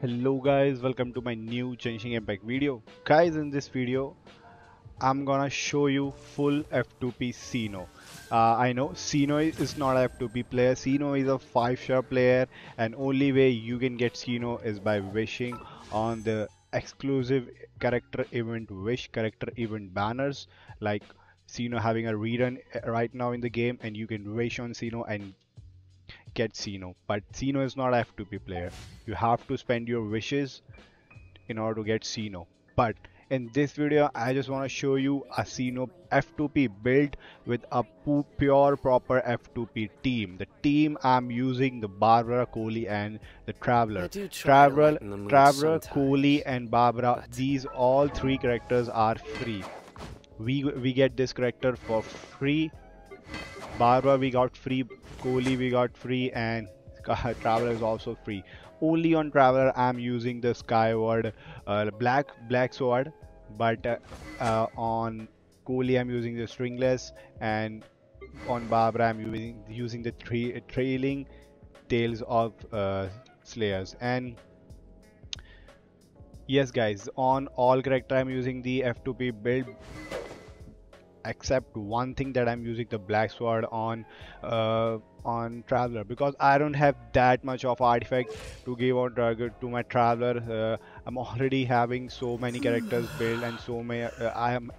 Hello guys, welcome to my new Genshin Impact video. Guys, in this video, I'm gonna show you full F2P Cyno. Uh, I know Cyno is not a F2P player, Cyno is a 5 star player and only way you can get Cyno is by wishing on the exclusive character event wish character event banners like Cyno having a rerun uh, right now in the game and you can wish on Cyno and get Cyno. But Cyno is not F2P player. You have to spend your wishes in order to get Cyno. But in this video, I just want to show you a Cyno F2P build with a pure proper F2P team. The team I'm using the Barbara, Collei and the Traveler. Traveler, Traveler, Collei and Barbara. These all three characters are free. We we get this character for free Barbara we got free, Collei we got free, and Traveler is also free. Only on Traveler I'm using the Skyward uh, Black Black Sword, but uh, uh, on Collei I'm using the Stringless, and on Barbara I'm using using the tra trailing tails of uh, Slayers. And yes, guys, on all character I'm using the F2P build except one thing that I'm using the black sword on uh, on traveler because I don't have that much of artifact to give on to my traveler uh, I'm already having so many characters built and so many uh, I am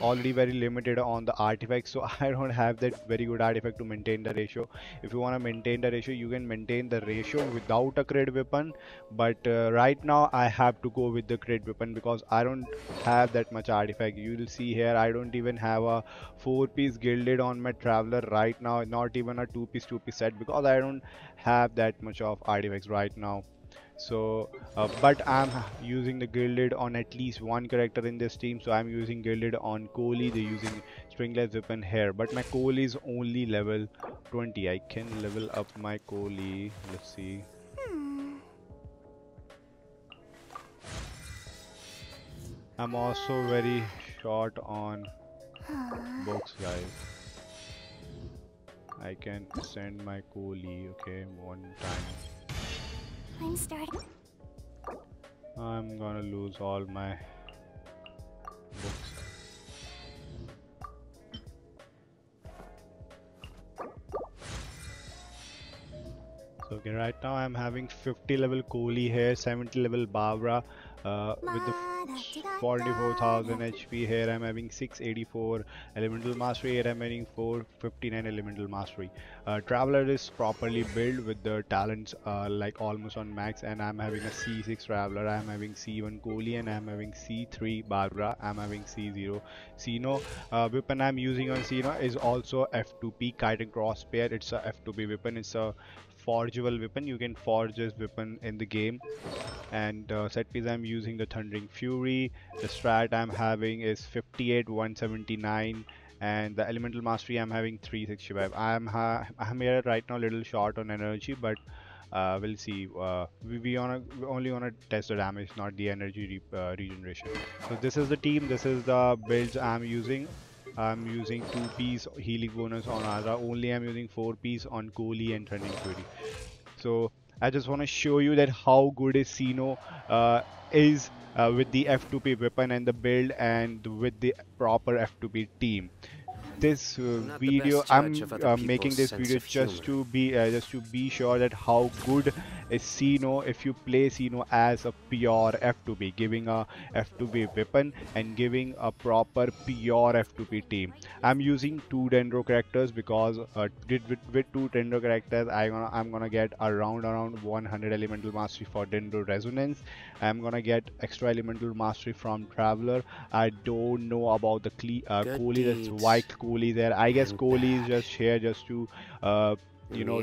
already very limited on the artifacts so I don't have that very good artifact to maintain the ratio. If you want to maintain the ratio you can maintain the ratio without a crit weapon but uh, right now I have to go with the crit weapon because I don't have that much artifact. You will see here I don't even have a four piece gilded on my traveler right now not even a two piece two piece set because I don't have that much of artifacts right now so uh, but i'm using the gilded on at least one character in this team so i'm using gilded on Collei they're using stringless weapon here but my Collei is only level 20 i can level up my Collei let's see. I'm also very short on books guys. I can send my Collei okay one time I'm starting. I'm gonna lose all my books. Okay, right now I'm having 50 level Collei here, 70 level Barbara, uh, with the 44,000 HP here I'm having 684 elemental mastery here I'm having 459 elemental mastery. Uh, traveler is properly built with the talents uh, like almost on max and I'm having a C6 traveler. I'm having C1 Collei and I'm having C3 Barbara I'm having C0 Cyno uh, weapon I'm using on Cyno is also F2P Kitain Cross Spear it's a F2P weapon. It's a forgeable weapon. You can forge this weapon in the game. And uh, set piece I'm using the Thundering Fury. The strat I'm having is 58 179 and the elemental mastery I'm having 365 I'm I'm here right now little short on energy but uh, we'll see. Uh, we, we, we only want to test the damage not the energy re uh, regeneration. So this is the team. This is the builds I'm using I'm using 2 piece healing bonus on Azra only I'm using 4 piece on Collei and Thundering Fury. So I just want to show you that how good is Cyno uh, is uh, with the F2P weapon and the build and with the proper F2P team this uh, video i'm uh, making this video just to be uh, just to be sure that how good is Cyno if you play Cyno as a pure F2P giving a F2P weapon and giving a proper pure F2P team. I'm using two dendro characters because uh, with, with two dendro characters I'm gonna i'm gonna get around around 100 elemental mastery for dendro resonance. I'm gonna get extra elemental mastery from traveler. I don't know about the Cle uh, that's white Collei there. I guess Collei is just here just to, uh, you know,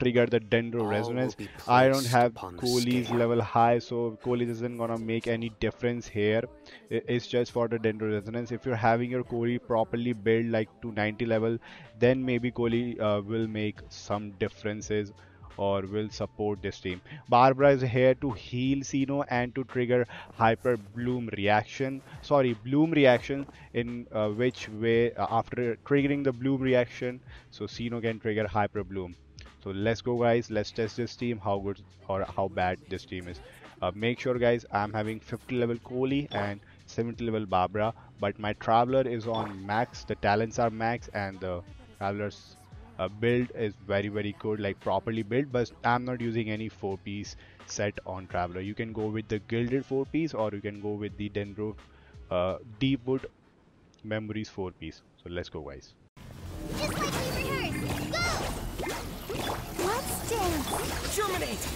trigger the dendro resonance. I don't have Collei's level high, so Collei isn't gonna make any difference here. It's just for the dendro resonance. If you're having your Collei properly built like to 90 level, then maybe Collei uh, will make some differences or will support this team. Barbara is here to heal Cyno and to trigger Hyper Bloom reaction. Sorry, Bloom reaction in uh, which way uh, after triggering the Bloom reaction, so Cyno can trigger Hyper Bloom. So let's go guys, let's test this team, how good or how bad this team is. Uh, make sure guys, I'm having 50 level Collei and 70 level Barbara, but my Traveler is on max, the talents are max and the Traveler's uh, build is very very good like properly built but I'm not using any 4 piece set on Traveler. You can go with the gilded 4 piece or you can go with the Dendro uh, Deepwood Memories 4 piece. So let's go guys. Just like we rehearsed. Go! Let's dance. Germinate!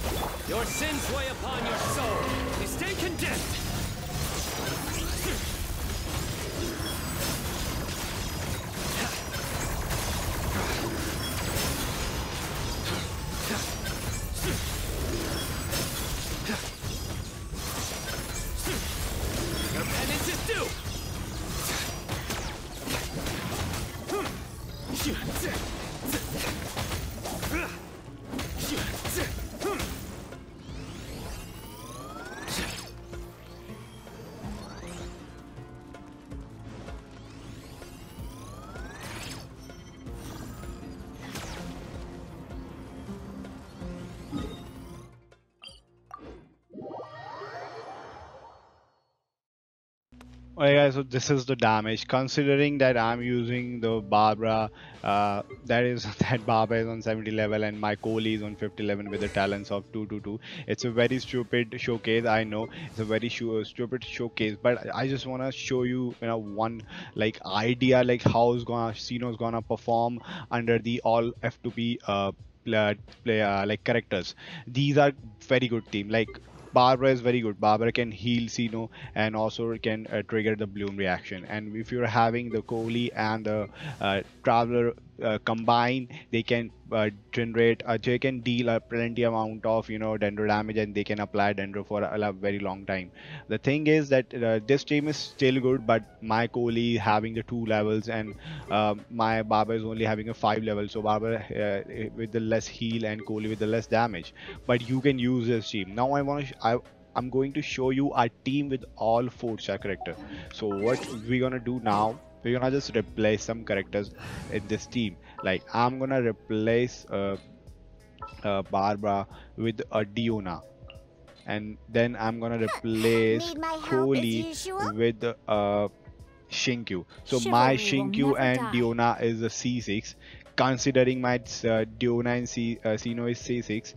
Your sins weigh upon your soul. Guys, so this is the damage. Considering that I'm using the Barbara, uh, that is that Barbara is on 70 level and my Collei is on 50 level with the talents of 222. It's a very stupid showcase. I know it's a very sh- stupid showcase, but I just wanna show you, you know, one like idea like how is gonna Cyno's gonna perform under the all F2P uh, uh, like characters. These are very good team. Like Barbara is very good. Barbara can heal Cyno and also can uh, trigger the bloom reaction. And if you're having the Collei and the uh, Traveler uh, combine, they can uh, generate, uh, they can deal a plenty amount of you know dendro damage and they can apply dendro for a, a very long time. The thing is that uh, this team is still good, but my Collei having the two levels and uh, my Barbara is only having a five level. So Barbara uh, with the less heal and Collei with the less damage. But you can use this team. Now I want to. I'm going to show you our team with all four star character. So what we're gonna do now, we're gonna just replace some characters in this team. Like I'm gonna replace uh, uh, Barbara with a Diona, and then I'm gonna replace Need my help as Collei with uh, Xingqiu. So my Chivalry Xingqiu and die. Diona is a C6. Considering my uh, Diona and C, uh, Cyno is C6,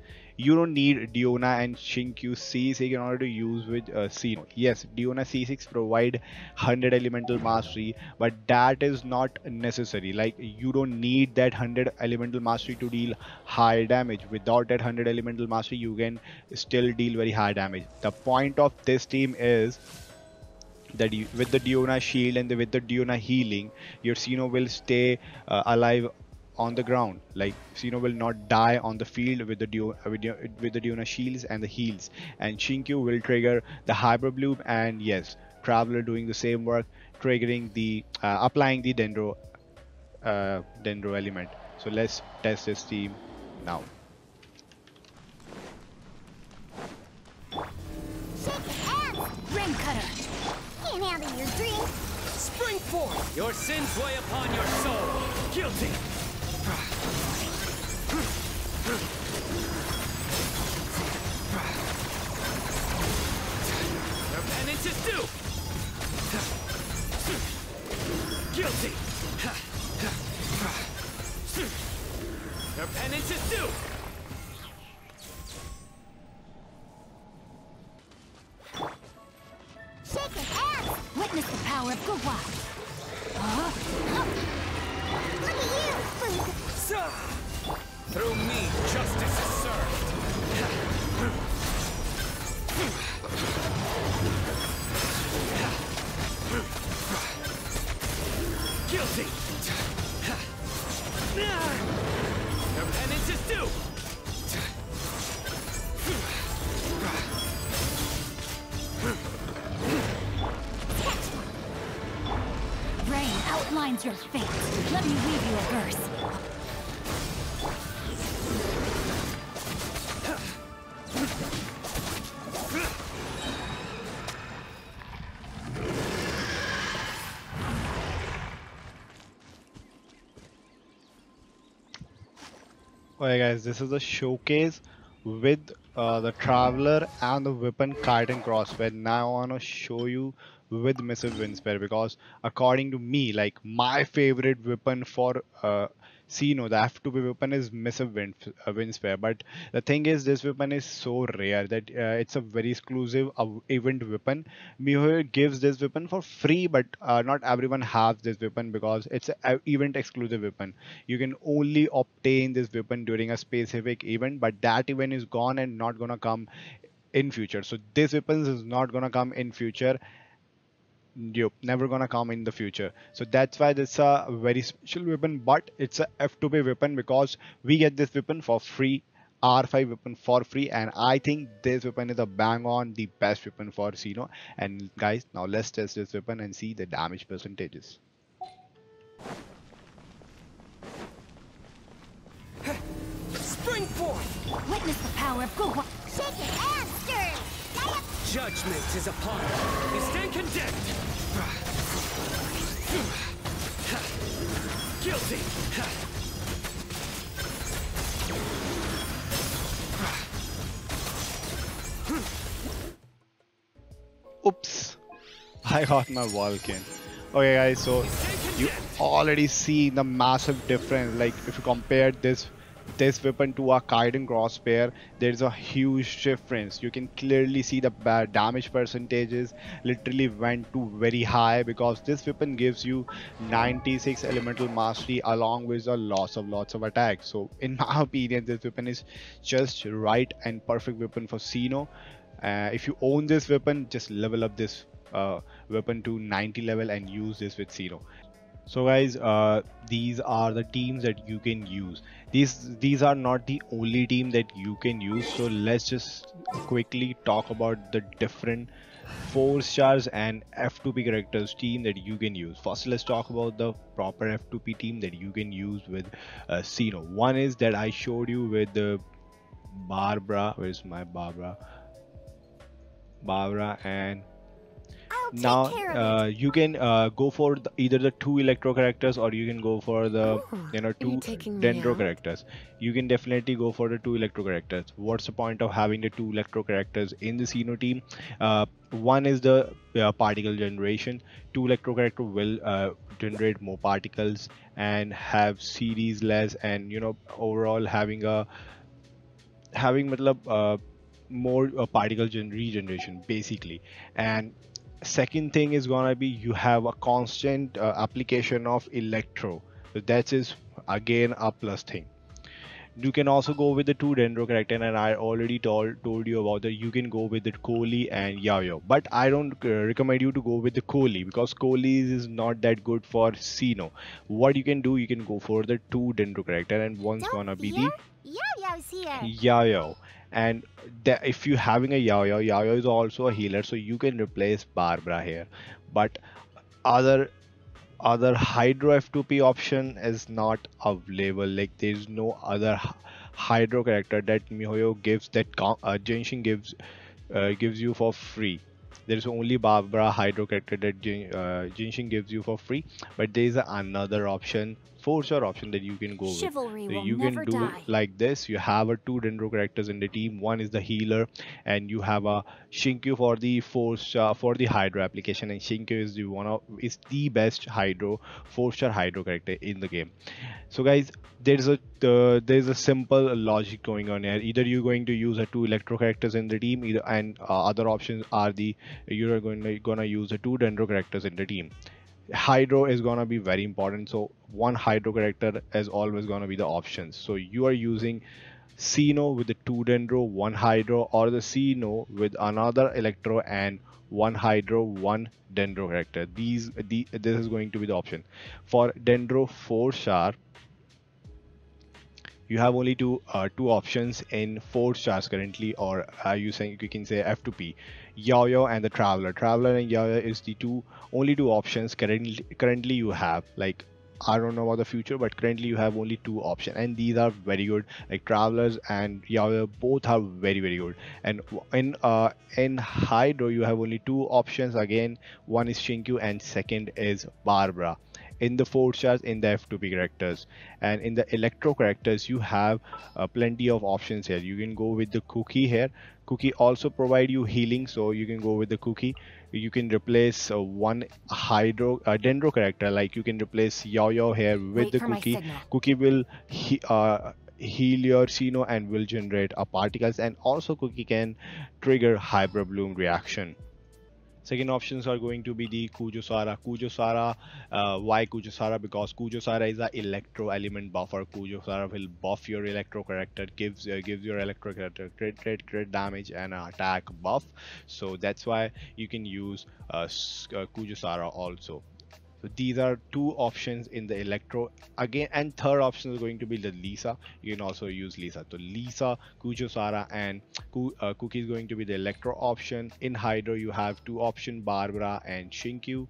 you don't need Diona and Xingqiu C6 in order to use with uh, Cyno. Yes, Diona C6 provide 100 elemental mastery, but that is not necessary. Like you don't need that 100 elemental mastery to deal high damage. Without that 100 elemental mastery, you can still deal very high damage. The point of this team is that you, with the Diona shield and the, with the Diona healing, your Cyno will stay uh, alive on the ground. Like Cyno will not die on the field with the Dio, with, the, with the Diona shields and the heals. And Xingqiu will trigger the Hyper Bloom and yes, Traveler doing the same work, triggering the uh, applying the Dendro uh, Dendro element. So let's test this team now. Shake cutter. Can't handle your drink. Spring forth! Your sins weigh upon your soul. Guilty! Guilty! Your penance is due! Your fate. Let me weave you a verse. Alright guys, this is a showcase with uh, the Traveler and the weapon Kite and Crossfire. Now I wanna show you with Missive Windspear because according to me, like my favorite weapon for uh, Cyno, the F2P weapon is Missive Wind, uh. But the thing is, this weapon is so rare that uh, it's a very exclusive event weapon. MiHoYo gives this weapon for free, but uh, not everyone has this weapon because it's an event exclusive weapon. You can only obtain this weapon during a specific event, but that event is gone and not gonna come in future. So this weapon is not gonna come in future Yep, never gonna come in the future. So that's why this is a very special weapon, but it's a F2B weapon because we get this weapon for free, R5 weapon for free, and I think this weapon is a bang on the best weapon for Cyno. And guys, now let's test this weapon and see the damage percentages. Spring forth! Witness the power of Gowa. Shake it and stir. Judgment is upon you. You stand I got my Vulcan. Okay guys, so you already see the massive difference. Like if you compare this this weapon to a Kitain Cross Spear, there's a huge difference. You can clearly see the damage percentages literally went to very high because this weapon gives you 96 elemental mastery along with a loss of lots of attacks. So in my opinion, this weapon is just right and perfect weapon for Cyno. Uh, if you own this weapon, just level up this uh, weapon to 90 level and use this with Cyno. So guys, uh, these are the teams that you can use. These these are not the only team that you can use. So let's just quickly talk about the different four stars and F2P characters team that you can use. First, let's talk about the proper F2P team that you can use with uh, Cyno. One is that I showed you with the Barbara. Where's my Barbara? Barbara and now uh, you can uh, go for the, either the two electro characters or you can go for the Oh, you know two dendro characters. You can definitely go for the two electro characters. What's the point of having the two electro characters in the Cyno team? Uh, one is the uh, particle generation. Two electro character will uh, generate more particles and have series less and you know overall having a having matlab, uh, more uh, particle gen- regeneration basically. And second thing is gonna be you have a constant uh, application of electro so that is again a plus thing you can also go with the two dendro character and i already told told you about that you can go with the Collei and Yaoyao but i don't uh, recommend you to go with the Collei because Collei is not that good for Cyno what you can do you can go for the two dendro character and one's Don't gonna be fear. the Yo-yo's here. Yaoyao. And if you're having a Yaoyao, Yaoyao is also a healer, so you can replace Barbara here. But other other Hydro F2P option is not available. Like there is no other Hydro character that MiHoYo gives that uh, Genshin gives uh, gives you for free. There is only Barbara Hydro character that Gen- uh, Genshin gives you for free, but there is another option, four star option that you can go with. Chivalry So will you can do die. like this. You have a two Dendro characters in the team. One is the healer, and you have a Xingqiu for the four star for the Hydro application. And Xingqiu is the one of is the best Hydro four star Hydro character in the game. So guys, there's a uh, there's a simple logic going on here. Either you're going to use a two Electro characters in the team, either and uh, other options are the you're going to gonna use the two Dendro characters in the team hydro is gonna be very important. So one hydro character is always gonna be the options. So you are using Cyno with the two dendro one hydro or the Cyno with another electro and one hydro one dendro character. These the this is going to be the option. For dendro 4 star you have only two uh, two options in four stars currently or are you saying you can say f2p Yaoyao and the traveler traveler and Yaoyao is the two only two options currently currently you have like I don't know about the future, but currently you have only two options, and these are very good. Like Travelers and Yaoyo both are very very good. And in uh in Hydro you have only two options. Again, one is Xingqiu and second is Barbara. In the four stars in the F2P characters. And in the electro characters you have uh, plenty of options here. You can go with the Kuki here. Kuki also provide you healing so you can go with the Kuki. You can replace uh, one hydro uh, dendro character. Like you can replace yo-yo here with Wait the Kuki. Kuki will he, uh, heal your Cyno and will generate a particles. And also Kuki can trigger hyper bloom reaction second options are going to be the Kujou Sara. Kujosara, uh, why Kujou Sara? Because Kujou Sara is an electro element buffer. Kujou Sara will buff your electro character, gives uh, gives your electro character crit, crit, crit damage and attack buff. So that's why you can use uh, uh, Kujou Sara also. So these are two options in the electro again, and third option is going to be the Lisa. You can also use Lisa. So Lisa, Kujou Sara, and uh, Kuki is going to be the electro option. In Hydro, you have two option Barbara and Xingqiu.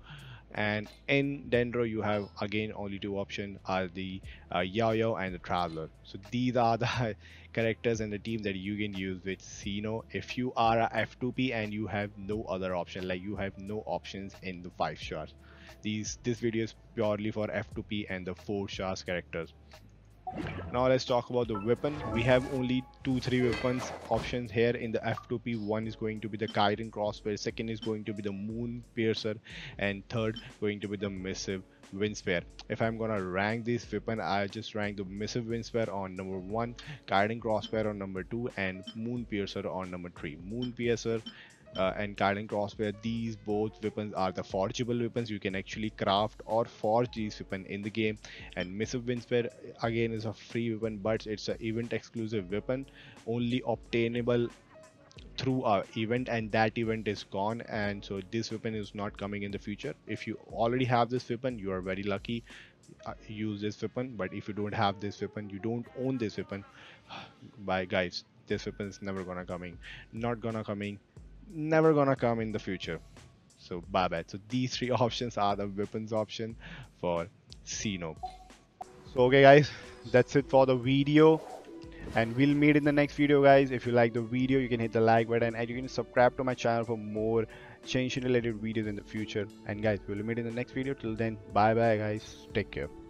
And in Dendro, you have again only two options are the uh, and the Traveler. So these are the characters and the team that you can use with Cyno if you are a F2P and you have no other option, like you have no options in the five stars. These this video is purely for f2p and the four stars characters now let's talk about the weapon. We have only two three weapons options here in the f2p one is going to be the Kaiden crossbow second is going to be the moon piercer and third going to be the missive wind spear. If i'm gonna rank this weapon i just rank the missive wind spear on number one Kaiden crossbow on number two and moon piercer on number three. Moon piercer uh, and Kaiden Crossbow, these both weapons are the forgeable weapons. You can actually craft or forge these weapons in the game. And Missive Windspear again is a free weapon, but it's an event exclusive weapon, only obtainable through a event and that event is gone. And so this weapon is not coming in the future. If you already have this weapon you are very lucky uh, use this weapon. But if you don't have this weapon you don't own this weapon. Bye guys. This weapon is never gonna coming not gonna coming never gonna come in the future. So bye bye so these three options are the weapons option for Cyno so okay guys that's it for the video. And we'll meet in the next video guys. If you like the video you can hit the like button and you can subscribe to my channel for more change related videos in the future. And guys we'll meet in the next video. Till then bye bye guys. Take care